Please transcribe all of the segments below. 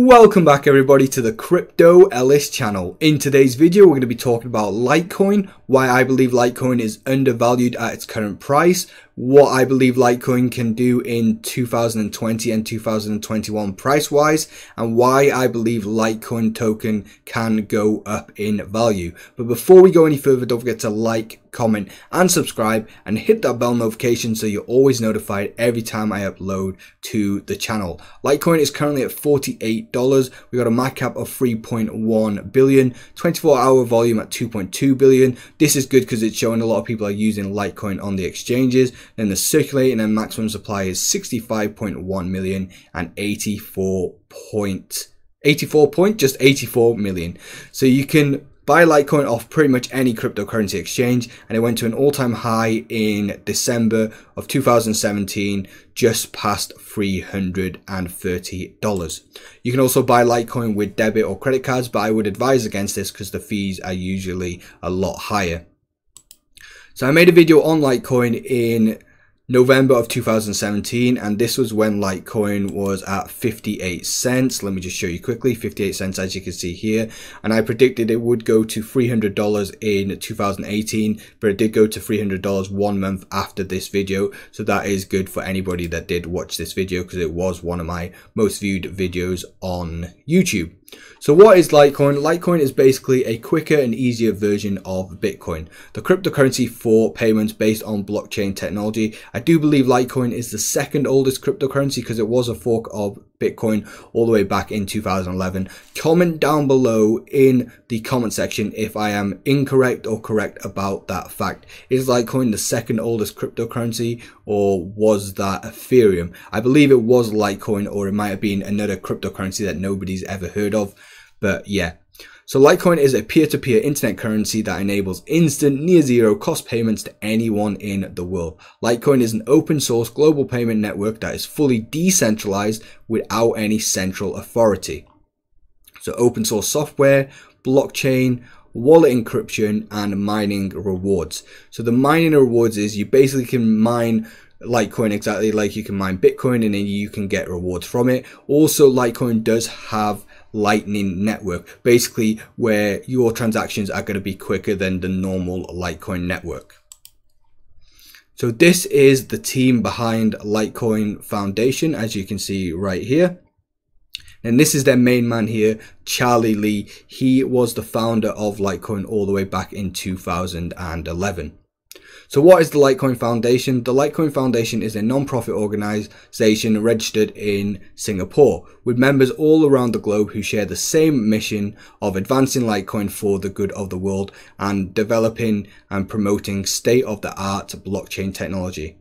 Welcome back everybody to the Crypto Ellis channel. In today's video we're going to be talking about Litecoin, why I believe Litecoin is undervalued at its current price, what I believe Litecoin can do in 2020 and 2021 price wise, and why I believe Litecoin token can go up in value. But before we go any further, don't forget to like, comment, and subscribe, and hit that bell notification so you're always notified every time I upload to the channel. Litecoin is currently at $48. We got a market cap of 3.1 billion, 24 hour volume at 2.2 billion. This is good because it's showing a lot of people are using Litecoin on the exchanges then the circulating and maximum supply is 65.1 million and 84 point 84 point just 84 million. So you can buy Litecoin off pretty much any cryptocurrency exchange and it went to an all-time high in December of 2017 just past $330. You can also buy Litecoin with debit or credit cards but I would advise against this because the fees are usually a lot higher. So I made a video on Litecoin in November of 2017 and this was when Litecoin was at 58 cents. Let me just show you quickly 58 cents as you can see here and I predicted it would go to $300 in 2018 but it did go to $300 one month after this video so that is good for anybody that did watch this video because it was one of my most viewed videos on YouTube. So what is Litecoin? Litecoin is basically a quicker and easier version of Bitcoin, the cryptocurrency for payments based on blockchain technology. I do believe Litecoin is the second oldest cryptocurrency because it was a fork of Bitcoin all the way back in 2011. Comment down below in the comment section if I am incorrect or correct about that fact. Is Litecoin the second oldest cryptocurrency or was that Ethereum? I believe it was Litecoin or it might have been another cryptocurrency that nobody's ever heard of. But yeah, so Litecoin is a peer-to-peer -peer internet currency that enables instant, near zero cost payments to anyone in the world. Litecoin is an open source global payment network that is fully decentralized without any central authority. So open source software, blockchain, wallet encryption, and mining rewards. So the mining rewards is you basically can mine Litecoin exactly like you can mine Bitcoin and then you can get rewards from it. Also, Litecoin does have Lightning Network, basically where your transactions are going to be quicker than the normal Litecoin network. So this is the team behind Litecoin Foundation, as you can see right here. And this is their main man here, Charlie Lee. He was the founder of Litecoin all the way back in 2011. So what is the Litecoin Foundation? The Litecoin Foundation is a non-profit organization registered in Singapore with members all around the globe who share the same mission of advancing Litecoin for the good of the world and developing and promoting state-of-the-art blockchain technology.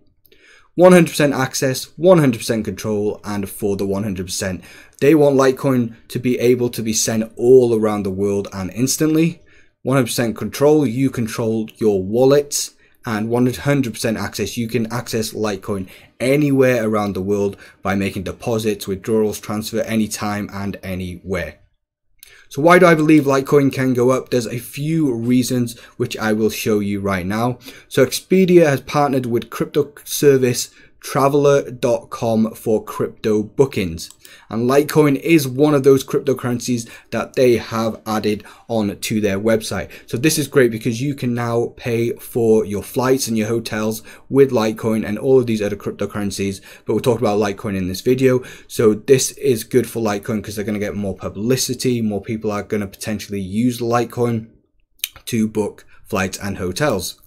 100% access, 100% control, and for the 100%. They want Litecoin to be able to be sent all around the world and instantly. 100% control, you control your wallets and 100% access. You can access Litecoin anywhere around the world by making deposits, withdrawals, transfer anytime and anywhere. So why do I believe Litecoin can go up? There's a few reasons which I will show you right now. So Expedia has partnered with crypto service Travala.com for crypto bookings. And Litecoin is one of those cryptocurrencies that they have added on to their website. So this is great because you can now pay for your flights and your hotels with Litecoin and all of these other cryptocurrencies. But we'll talk about Litecoin in this video. So this is good for Litecoin because they're going to get more publicity. More people are going to potentially use Litecoin to book flights and hotels.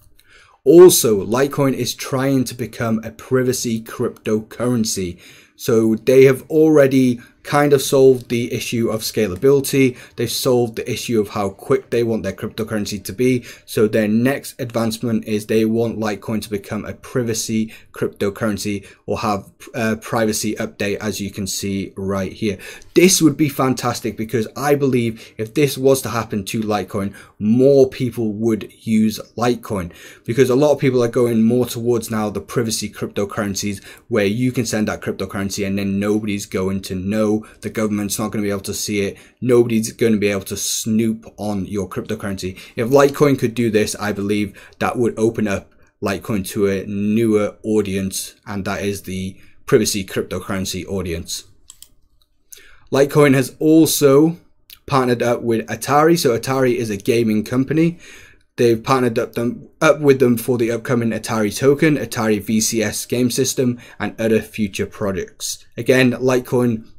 Also, Litecoin is trying to become a privacy cryptocurrency. So they have already kind of solved the issue of scalability. They've solved the issue of how quick they want their cryptocurrency to be. So their next advancement is they want Litecoin to become a privacy cryptocurrency or have a privacy update as you can see right here. This would be fantastic because I believe if this was to happen to Litecoin, more people would use Litecoin because a lot of people are going more towards now the privacy cryptocurrencies where you can send that cryptocurrency and then nobody's going to know the government's not going to be able to see it. Nobody's going to be able to snoop on your cryptocurrency. If Litecoin could do this, I believe that would open up Litecoin to a newer audience, and that is the privacy cryptocurrency audience. Litecoin has also partnered up with Atari. So Atari is a gaming company. They've partnered up them up with them for the upcoming Atari token, Atari VCS game system, and other future projects. Again, Litecoin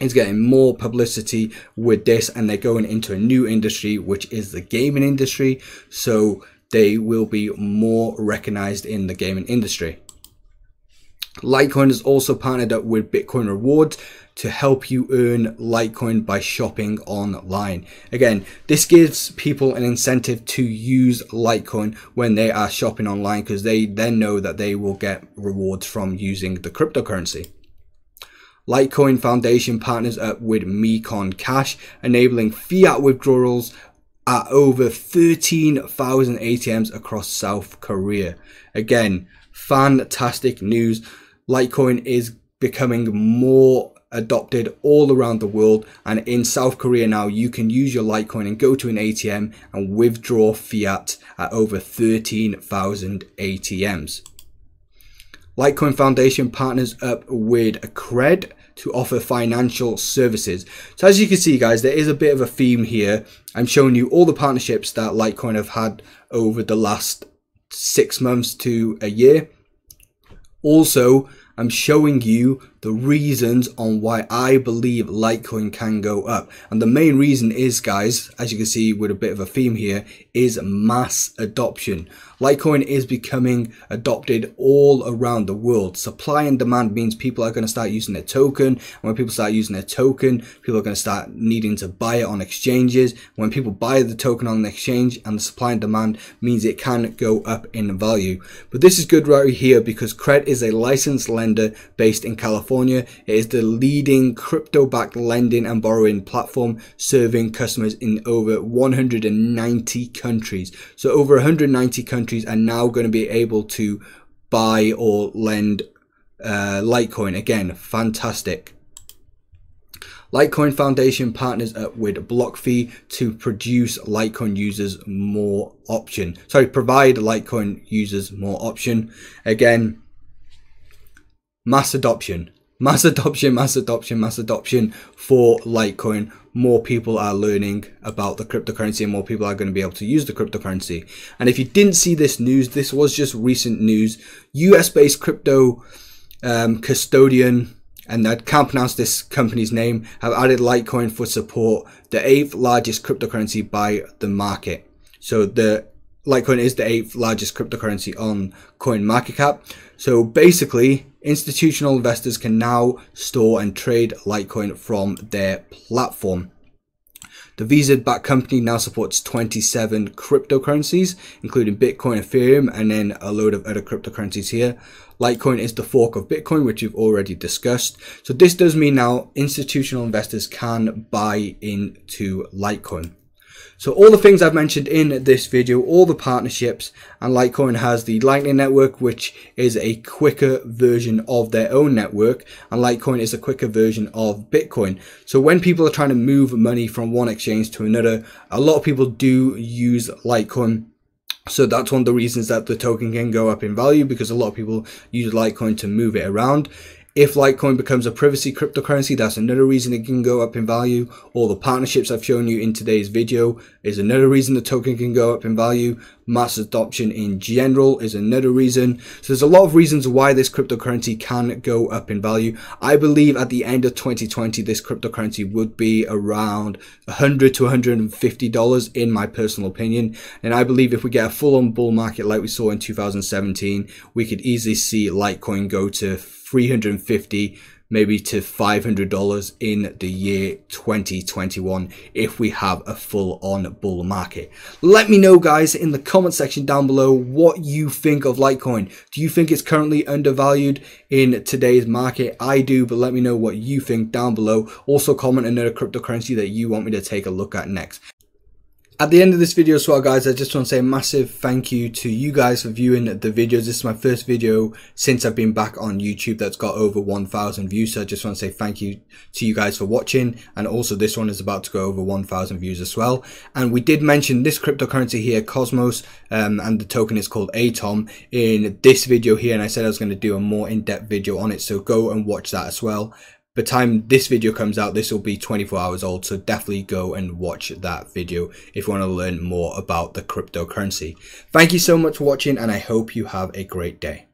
is getting more publicity with this and they're going into a new industry which is the gaming industry so they will be more recognized in the gaming industry Litecoin has also partnered up with Bitcoin Rewards to help you earn Litecoin by shopping online. Again, this gives people an incentive to use Litecoin when they are shopping online because they then know that they will get rewards from using the cryptocurrency. Litecoin Foundation partners up with MeconCash, enabling fiat withdrawals at over 13,000 ATMs across South Korea. Again, fantastic news. Litecoin is becoming more adopted all around the world and in South Korea now you can use your Litecoin and go to an ATM and withdraw fiat at over 13,000 ATMs. Litecoin Foundation partners up with a Cred to offer financial services. So as you can see guys, there is a bit of a theme here. I'm showing you all the partnerships that Litecoin have had over the last six months to a year. Also, I'm showing you the reasons on why I believe Litecoin can go up. And the main reason is, guys, as you can see with a bit of a theme here, is mass adoption. Litecoin is becoming adopted all around the world. Supply and demand means people are going to start using their token. And when people start using their token, people are going to start needing to buy it on exchanges. When people buy the token on the exchange and the supply and demand means it can go up in value. But this is good right here because Cred is a licensed lender based in California. It is the leading crypto-backed lending and borrowing platform serving customers in over 190 countries. So over 190 countries countries are now going to be able to buy or lend uh, Litecoin. Again, fantastic. Litecoin Foundation partners up with BlockFi to produce Litecoin users more option. Sorry, provide Litecoin users more option. Again, mass adoption mass adoption, mass adoption, mass adoption for Litecoin. More people are learning about the cryptocurrency and more people are going to be able to use the cryptocurrency. And if you didn't see this news, this was just recent news. US based crypto um, custodian, and I can't pronounce this company's name, have added Litecoin for support, the eighth largest cryptocurrency by the market. So the Litecoin is the eighth largest cryptocurrency on CoinMarketCap. So basically, institutional investors can now store and trade Litecoin from their platform. The Visa-backed company now supports 27 cryptocurrencies, including Bitcoin, Ethereum, and then a load of other cryptocurrencies here. Litecoin is the fork of Bitcoin, which we've already discussed. So this does mean now institutional investors can buy into Litecoin. So all the things I've mentioned in this video, all the partnerships, and Litecoin has the Lightning Network, which is a quicker version of their own network, and Litecoin is a quicker version of Bitcoin. So when people are trying to move money from one exchange to another, a lot of people do use Litecoin so that's one of the reasons that the token can go up in value because a lot of people use Litecoin to move it around. If Litecoin becomes a privacy cryptocurrency, that's another reason it can go up in value. All the partnerships I've shown you in today's video is another reason the token can go up in value. Mass adoption in general is another reason. So there's a lot of reasons why this cryptocurrency can go up in value. I believe at the end of 2020, this cryptocurrency would be around 100 to 150 dollars in my personal opinion. And I believe if we get a full on bull market like we saw in 2017, we could easily see Litecoin go to 350 maybe to $500 in the year 2021 if we have a full on bull market. Let me know guys in the comment section down below what you think of Litecoin. Do you think it's currently undervalued in today's market? I do, but let me know what you think down below. Also comment another cryptocurrency that you want me to take a look at next. At the end of this video as well guys, I just want to say a massive thank you to you guys for viewing the videos. This is my first video since I've been back on YouTube that's got over 1000 views. So I just want to say thank you to you guys for watching. And also this one is about to go over 1000 views as well. And we did mention this cryptocurrency here, Cosmos, um, and the token is called Atom in this video here. And I said I was going to do a more in-depth video on it. So go and watch that as well. The time this video comes out, this will be 24 hours old. So definitely go and watch that video if you want to learn more about the cryptocurrency. Thank you so much for watching and I hope you have a great day.